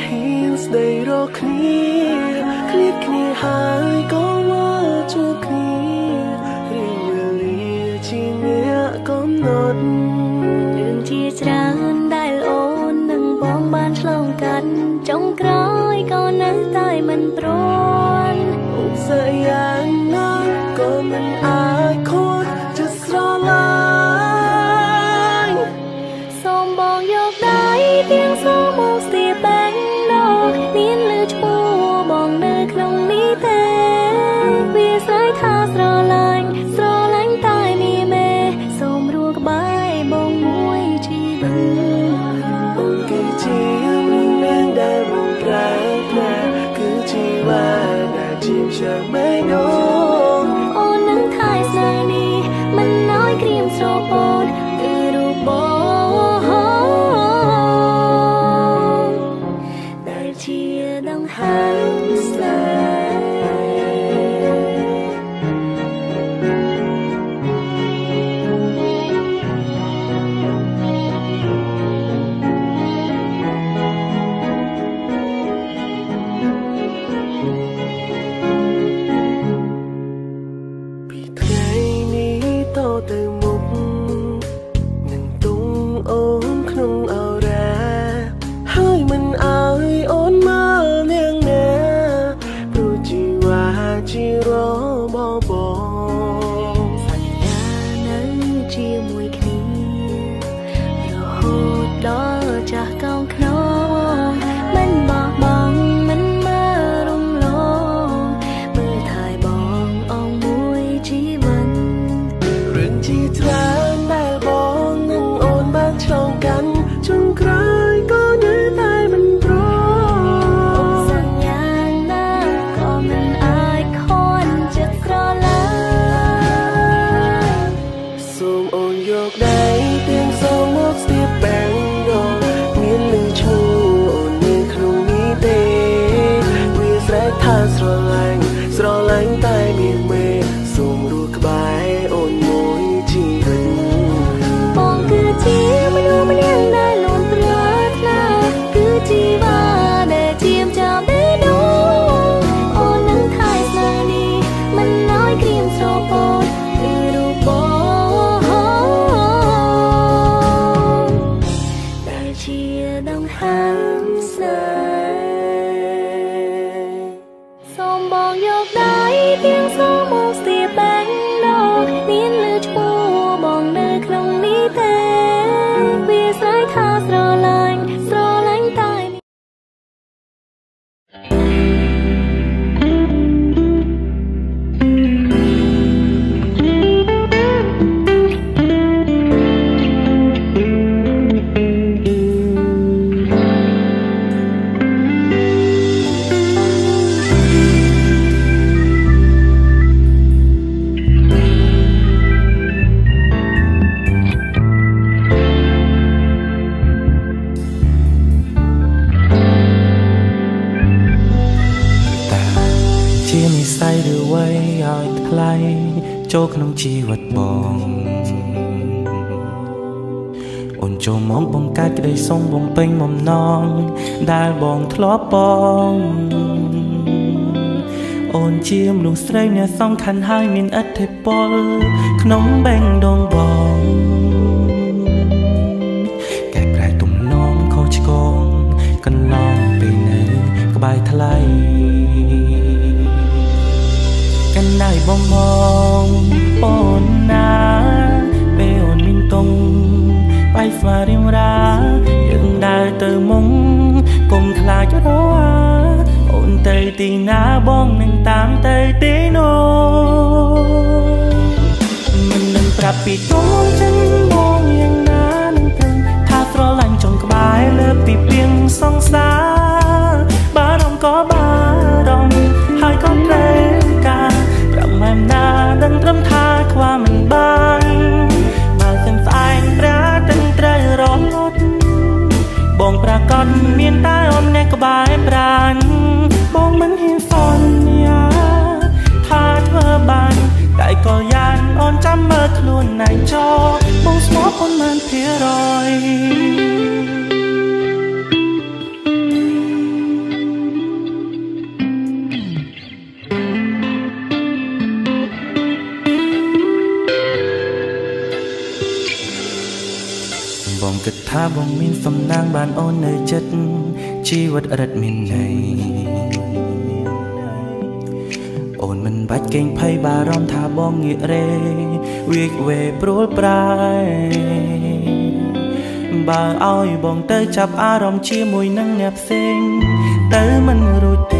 ហ៊ានស្ដីរកគ្នាឃ្លាតគ្នាហើយក៏មកជួបគ្នារៀងវេលាជាអ្នកកំណត់ កបង្កើតក្តីសុំបំពេញបំណងដែលបងធ្លាប់បងអូនជាមនុស្សស្រីអ្នកសំខាន់ហើយមានឥទ្ធិពលក្នុងបេងដូងបងកែប្រែទំនងខុសឆ្គងកន្លងពេលនៅក្បែរថ្លៃកណ្ដៅបងបងអូន កុំខ្លាចរោអូនទៅទីណាបងនឹងតាមទៅទីនោះមិននឹងប្រាប់ពីទុំចិនបងយ៉ាងណានឹងព្រឹងថាស្រឡាញ់ចង់ក្បែរលើពីពីងសង្សារបារម្ភក៏បារ ជីវិតរិតមានន័យអូនមិនបាច់កេងភ័យបារម្ភថាបងងាករេវាកវេព្រួលប្រែបើឲ្យបងទៅចាប់អារម្មណ៍ជាមួយនឹងអ្នកផ្សេង ទៅមិនរួចទេ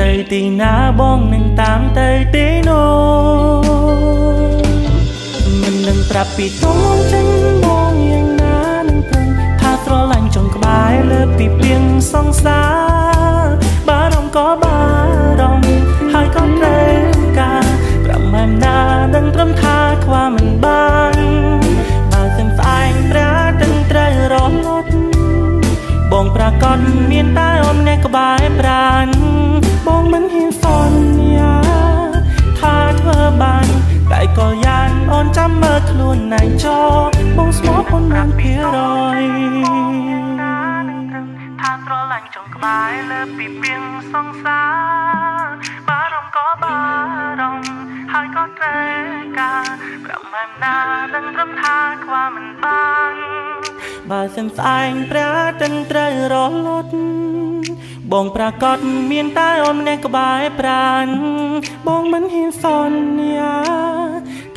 ទៅទីណាបងនឹងតាមទៅទីនោះមិននឹងប្រាប់ពីតុងចិនបងយ៉ាងណានឹងព្រឹងថាស្រឡាញ់ចុងក្បែរលើពីពីងសង្សារបារម្ភក៏បារម្ភហើយក៏ត្រូវម៉ែមណាដឹងត្រឹមថាខ្វះមិនបានបើសិនស្អែកព្រះទាំងត្រូវរលត់បងប្រកាសមានតែអូនអ្នកក្បែរប្រានបងមិនហ៊ាន សន្យាថាធ្វើបានតែក៏យ៉ាងអូនចាំមើលខ្លួនណែចោបងស្មោះប៉ុន្មានភារយថាស្រឡាញ់ចង់ក្បែរលើពីពីងសង្សារបារម្ភក៏បារម្ភហើយក៏ត្រូវការប្រមាណណានឹងត្រឹមថាខ្វះមិនបានបើសិនស្អែងព្រះតិនត្រូវរលត់ បងប្រកាសមានតែអូនម្នាក់ក្បែរប្រាន បងមិនហ៊ានសន្យា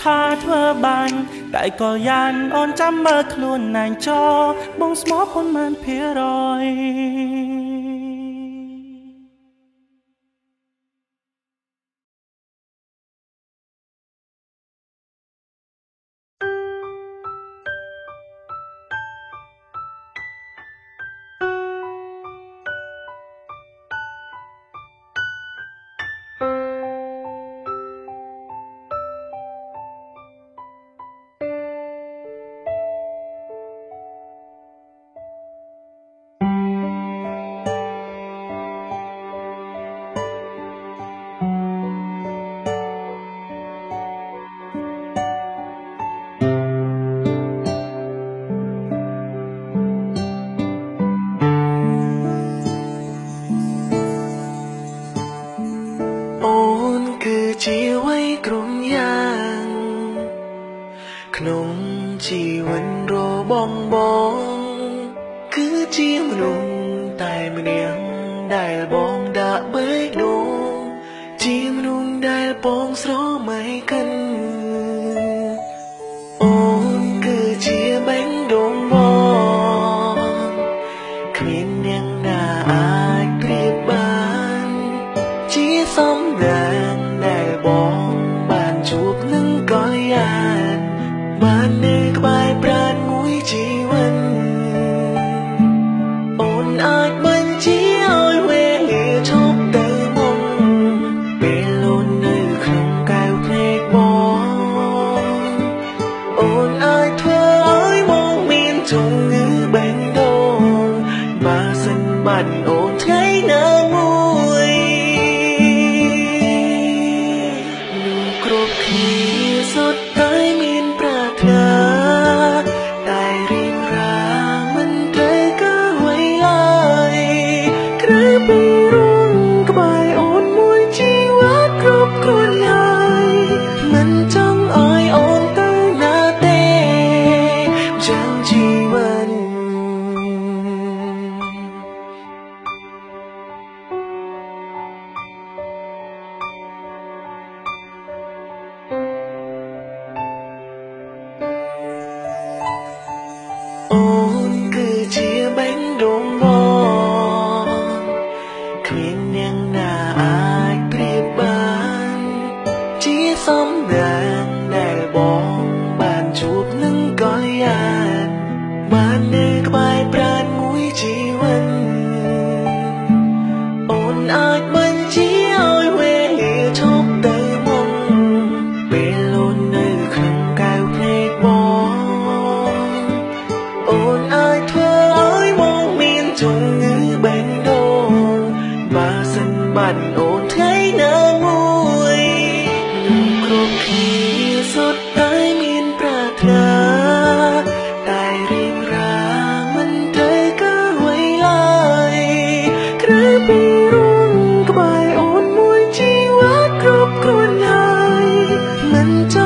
ថាធ្វើបាន តែក៏យ៉ាងអូនចាំមើលខ្លួនណែងចោបងស្មោះប៉ុន្មានភារយ money. ក្បែរប្រានមួយជីវិត 等着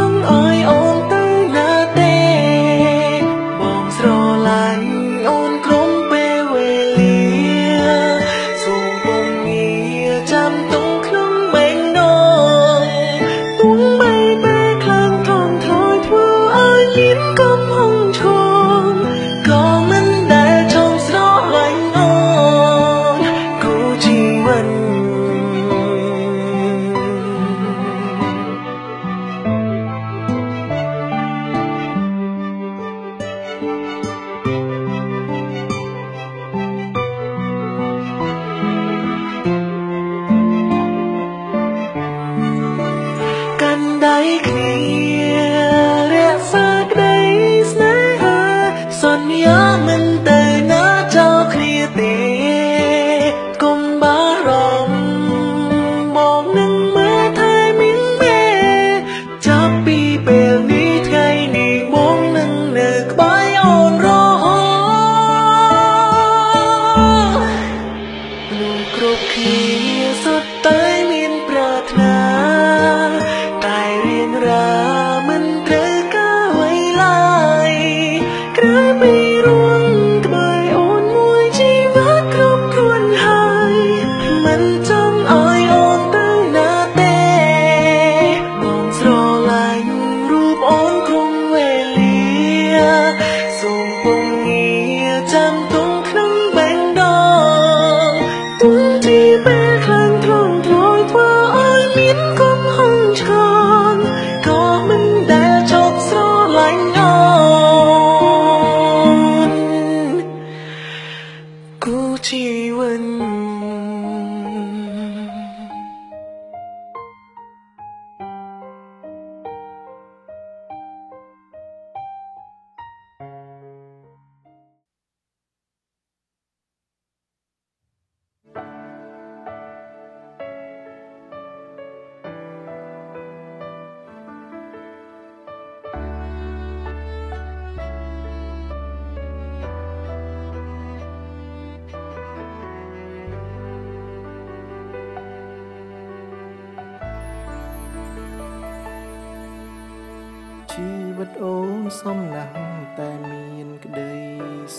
សំណាស់តែមានក្តី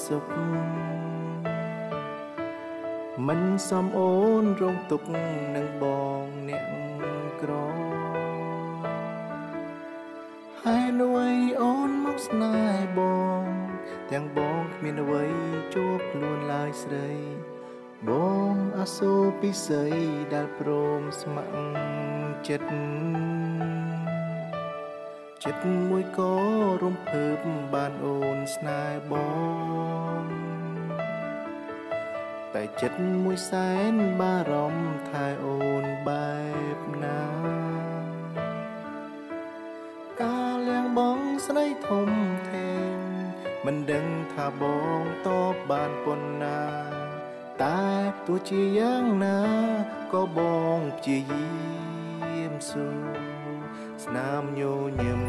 សុខមិនសំអូនរងទុកនឹងបងអ្នកក្រហើយនួយអូនមកស្នេហ៍បង ទាំងបងគ្មានអ្វីជួបខ្លួនឡើយស្រី បងអាសូរពិសីដែលព្រមស្ម័គ្រចិត្ត ចិត្តមួយក៏រំភើបបានអូនស្នេហ៍បងតែចិត្តមួយសែនបារម្ភថែអូនបែបណាការលៀងបងស្រីធំធេងមិនដឹងថាបងតបបានប៉ុណ្ណាតែទោះជាយ៉ាងណាក៏បងព្យាយាមស៊ូ ស្នាមញញឹម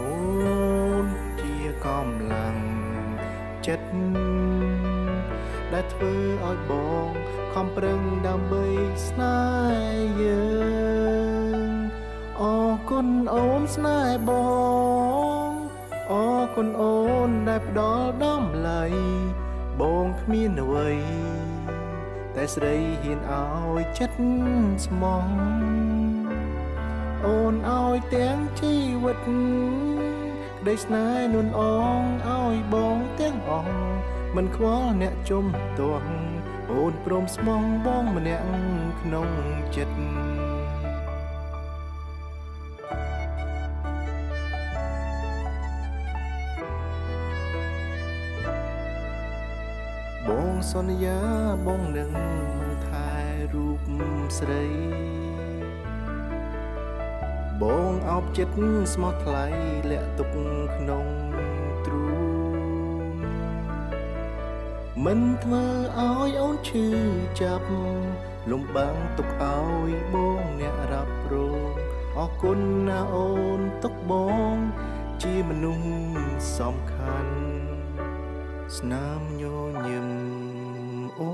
អូនជាកម្លាំងចិត្តដែលធ្វើឲ្យបងខំប្រឹងដើម្បីស្នេហ៍យើងអរគុណអូនស្នេហ៍បងអរគុណអូនដែលផ្ដល់ដំឡៃបងគ្មានអ្វីតែស្រីហ៊ានឲ្យចិត្តស្មោះ អូនឲ្យទាំងជីវិតក្តីស្នេហ៍នួនអងឲ្យបងទាំងអស់មិនខ្វល់អ្នកជំទាស់អូនព្រមស្មងបងម្នាក់ក្នុងចិត្តបងសន្យាបងនឹងមិនថែរូបស្រី បងអោបចិត្តស្មោះថ្លៃលាក់ទុកក្នុងទ្រូងមិនធ្វើឲ្យអូនឈឺចាប់លំបាំងទុកឲ្យបងអ្នករ៉ាប់រងអរគុណណាអូនទុកបង ជាមនុស្សសំខាន់ស្នាមញញឹមអូ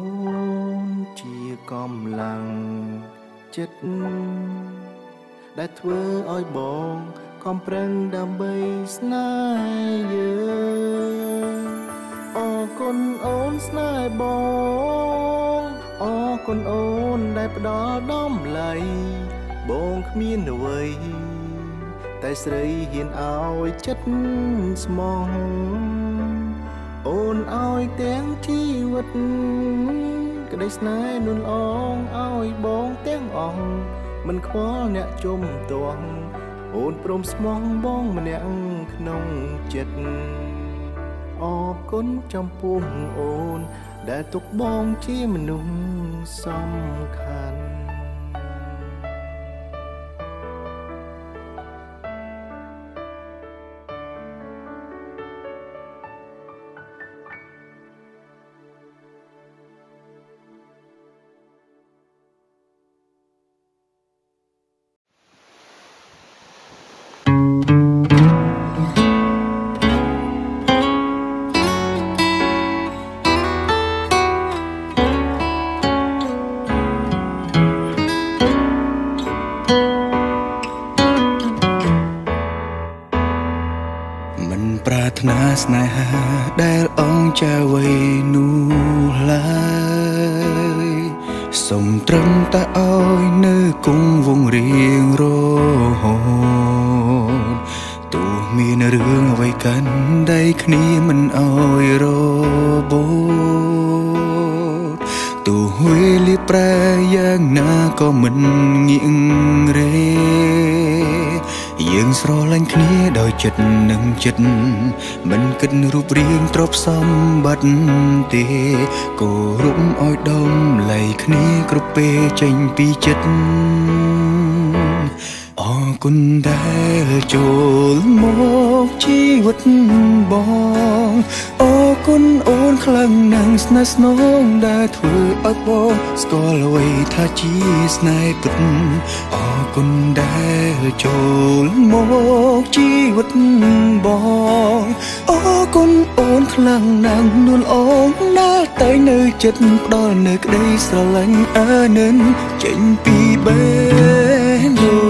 នជាកម្លាំងចិត្ត ដែលធ្វើឲ្យបងខំប្រឹងដើម្បីស្នេហ៍យើងអរគុណអូនស្នេហ៍បងអរគុណអូនដែលផ្ដល់ដំឡៃបងគ្មានអ្វីតែស្រីហ៊ានឲ្យចិត្តស្មោះអូនឲ្យទាំងជីវិតក្តីស្នេហ៍នួនអងឲ្យបងទាំងអស់ មិនខ្វល់អ្នកជុំទាស់អូនព្រមស្មងបងម្នាក់ក្នុងចិត្តអរគុណចំពោះអូន ដែលទុកបងជាមនុស្សសំខាន់ ដែលអងចាវ័យនោះឡើយសុំត្រឹមតែអោយនៅគង់វងរៀងរហូតទោះមានរឿងអ្វីកាន់ដៃគ្នាមិនអោយរបូតទោះវេលាប្រែយ៉ាងណាក៏មិនងាករេ យើងងស្រឡាញ់គ្នាដោយចិត្តនិងចិត្តមិនគិតរូបរាងទ្រព្យសម្បត្តិទេគោរពឲ្យដំលៃគ្នាគ្រប់ពេលចេញពីចិត្ត អរគុណដែលចូលមកជីវិតបងអរគុណអូនខ្លាំងណាស់ស្នេហ៍ស្នងដែលធ្វើឲ្យបងស្គាល់អ្វីថាជាស្នេហ៍ពិតអរគុណដែលចូលមកជីវិតបងអរគុណអូនខ្លាំងណាស់នួនអូនដែលតែនៅចិត្តផ្ដល់នៅក្តីស្រឡាញ់អើនឹងចេញពីបេះដូង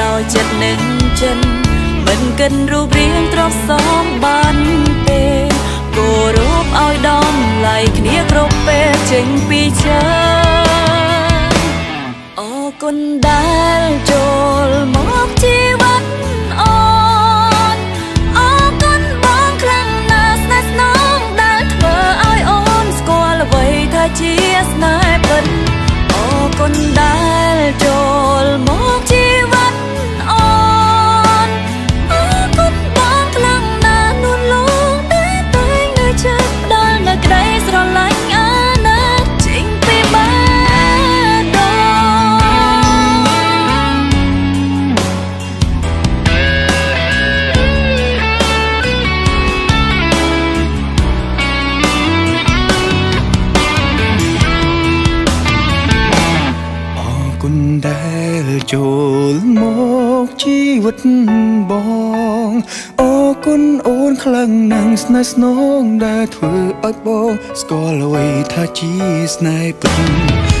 ដោយចិត្តនិងចិនមិនកិនរូបរាងទ្រព្យសម្បត្តិទេគោរពឲ្យដំឡៃគ្នាគ្រប់ពេលចេញពីចិត្តអរគុណដែលចូលមកជាជាស្នេហ៍ពិតអរគុណដែលចូលមក ធ្វើឲ្យបងស្គាល់អ្វីថាជាស្នេហ៍ពិត